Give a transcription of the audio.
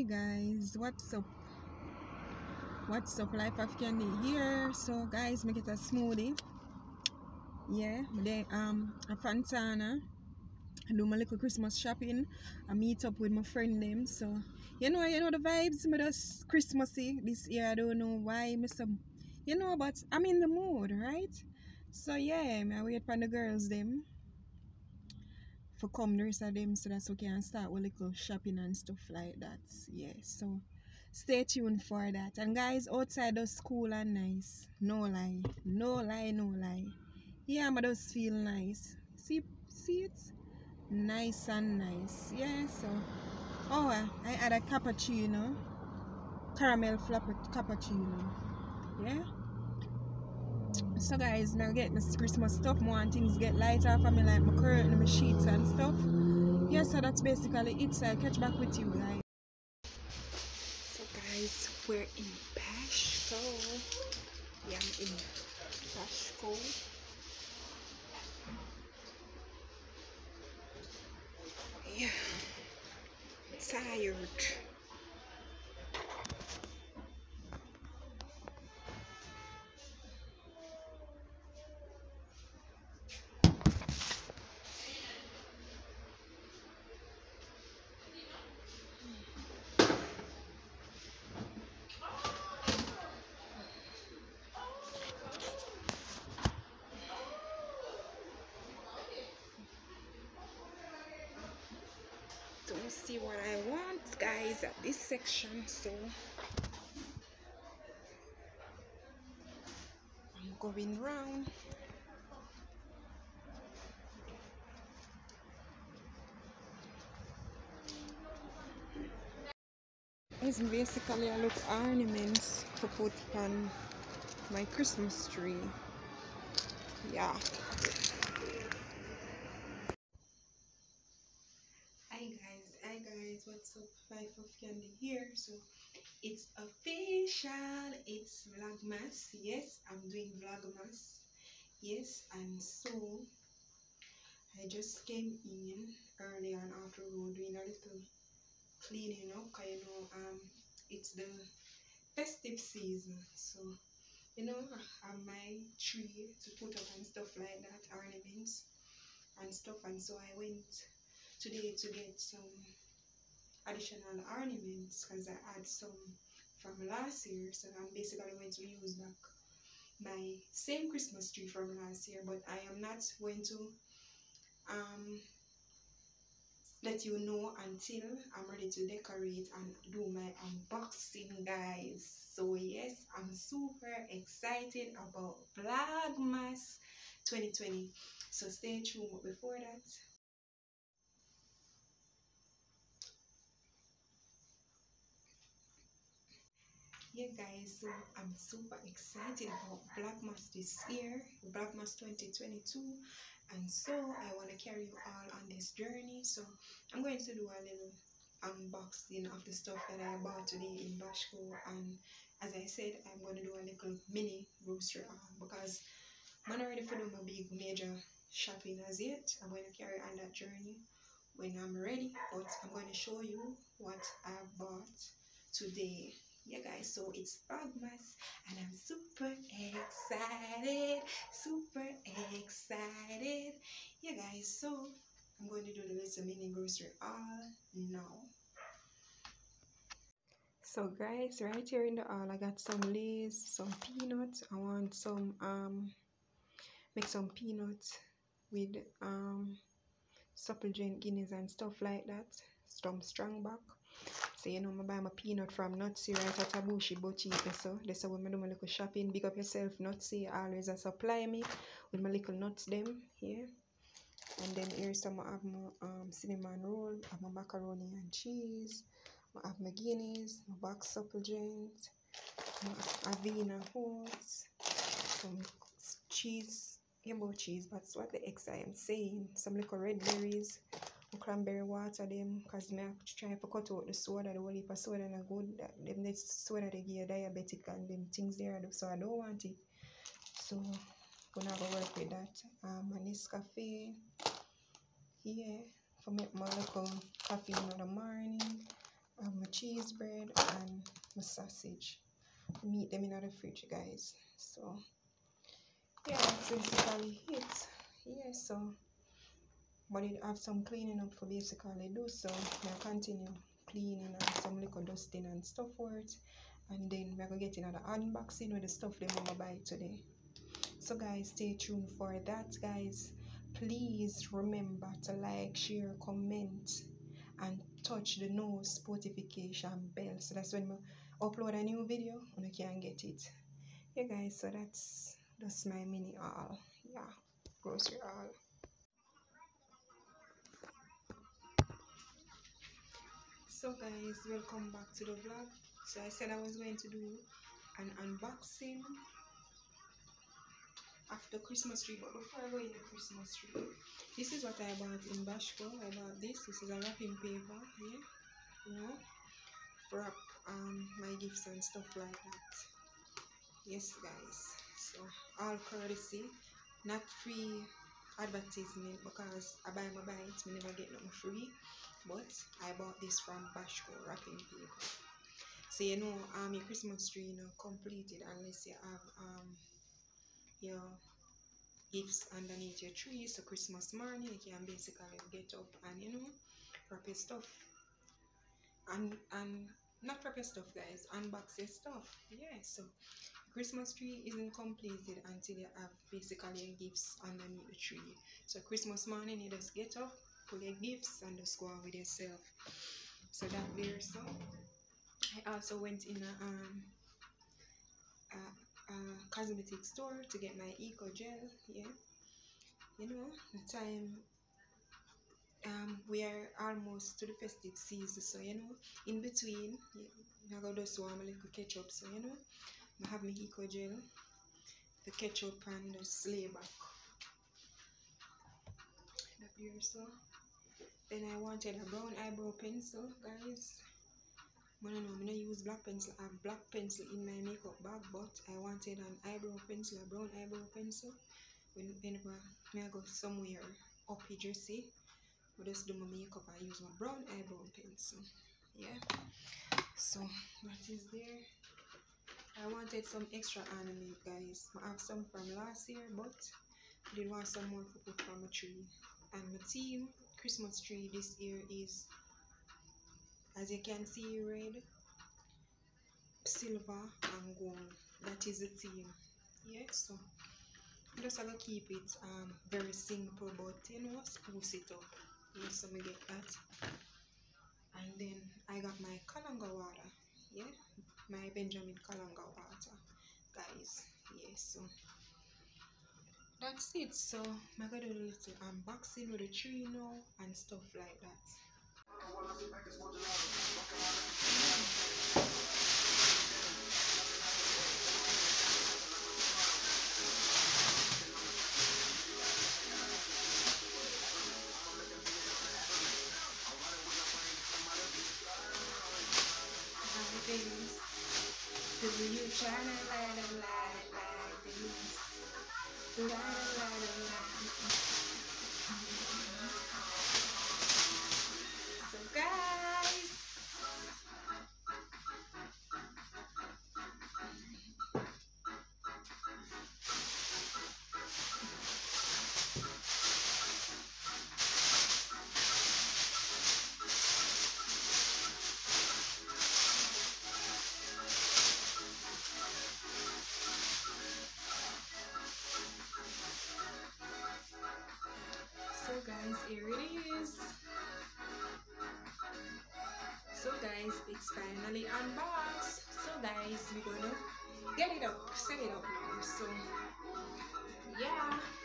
Hi guys, what's up? What's up? Life of Candy here. So guys, make it a smoothie. Yeah, then um a Fontana. I do my little Christmas shopping. I meet up with my friend them. So you know, you know the vibes. Me just Christmassy this year. I don't know why. Me you know, but I'm in the mood, right? So yeah, I wait for the girls them for come the rest of them so that we can start with little shopping and stuff like that. Yeah, so stay tuned for that. And guys, outside of school and nice. No lie. No lie, no lie. Yeah, but does feel nice. See see it? Nice and nice. Yeah, so oh I had a cappuccino. Caramel flapper cappuccino. Yeah. So guys, now get my Christmas stuff, more and things get lighter for me like my curtain, and my sheets and stuff. Yeah, so that's basically it. So I'll catch back with you guys. So guys, we're in Bashco. Yeah, I'm in Bashco. Yeah. Tired. Don't see what I want, guys, at this section. So I'm going round. It's basically a look ornaments to put on my Christmas tree. Yeah. Hi guys, hi guys, what's up? Life of Candy here. So it's official, it's Vlogmas. Yes, I'm doing Vlogmas. Yes, and so I just came in early on after road doing a little cleaning up because you know um it's the festive season. So you know I have my tree to put up and stuff like that, ornaments and stuff and so I went today to get some additional ornaments because I had some from last year so I'm basically going to use back my same Christmas tree from last year but I am not going to um let you know until I'm ready to decorate and do my unboxing guys. So yes I'm super excited about Vlogmas 2020 so stay tuned. But before that yeah guys so i'm super excited about Vlogmas this year Vlogmas 2022 and so i want to carry you all on this journey. So i'm going to do a little unboxing of the stuff that i bought today in bashco and as i said i'm going to do a little mini haul because i'm not ready for do my big major shopping as yet. I'm going to carry on that journey when i'm ready but i'm going to show you what i bought today yeah guys so it's vlogmas and i'm super excited super excited. Yeah guys so i'm going to do the little mini grocery all now. So guys right here in the all i got some lays some peanuts. I want some um make some peanuts with um supplement guineas and stuff like that some strong back so you know, I buy my peanut from Nutsy right at Tabushi but cheap so that's how I do my little shopping. Big up yourself, Nutsy always a supply me with my little nuts them here. And then here's some I have my um, cinnamon roll, I have my macaroni and cheese, I have my guineas, my box supplement, my Avena oats, some cheese, about cheese, that's what the X I am saying. Some little red berries, cranberry water them because me try to cut out the soda, the of soda and good them the soda they give diabetic and them things there so I don't want it. So gonna to work with that. Um my Nescafe here for my little coffee in the morning have my cheese bread and my sausage. Meat them in the fridge, you guys. So yeah, that's basically it. Yeah, so but it have some cleaning up for basically do so. I continue cleaning and some little dusting and stuff for it. And then we're gonna get another unboxing with the stuff they gonna buy today. So guys, stay tuned for that, guys. Please remember to like, share, comment, and touch the nose notification bell. So that's when we upload a new video and you can get it. Yeah guys, so that's that's my mini haul. Yeah, grocery haul. So guys, welcome back to the vlog. So I said I was going to do an unboxing after Christmas tree. But before I go in the Christmas tree, this is what I bought in Bashco. I bought this. This is a wrapping paper here, you know, wrap um my gifts and stuff like that. Yes, guys. So all courtesy, not free advertisement because I buy my bites, me never get nothing free. But I bought this from Bashco wrapping paper. So you know, um, your Christmas tree you know completed unless you have um your gifts underneath your tree. So Christmas morning you can basically get up and you know wrap your stuff and and not wrap your stuff guys, unbox your stuff. Yeah, so Christmas tree isn't completed until you have basically your gifts underneath the tree. So Christmas morning you just get up, your gifts and just go with yourself. So that there so I also went in a um a, a cosmetic store to get my eco gel, yeah. You know, the time um we are almost to the festive season so you know in between know, I just warm a little ketchup so you know I have my eco gel the ketchup and the sleigh back that here so then I wanted a brown eyebrow pencil guys. Don't know I'm gonna use black pencil. I have black pencil in my makeup bag but I wanted an eyebrow pencil a brown eyebrow pencil. Whenever I go somewhere up here see I just do my makeup I use my brown eyebrow pencil. Yeah. So that is there. I wanted some extra ornament guys. I have some from last year but I did want some more to put on my tree and my theme Christmas tree this year is as you can see red silver and gold. That is the theme yeah so I'm just gonna keep it um very simple but you know spruce it up yes so me get that. And then I got my Kananga water. Yeah my Benjamin Kananga water guys. Yes so that's it so gonna do a little unboxing with the tree now and stuff like that. A Música here it is. So guys, it's finally unboxed. So guys, we're gonna get it up, set it up now. So yeah.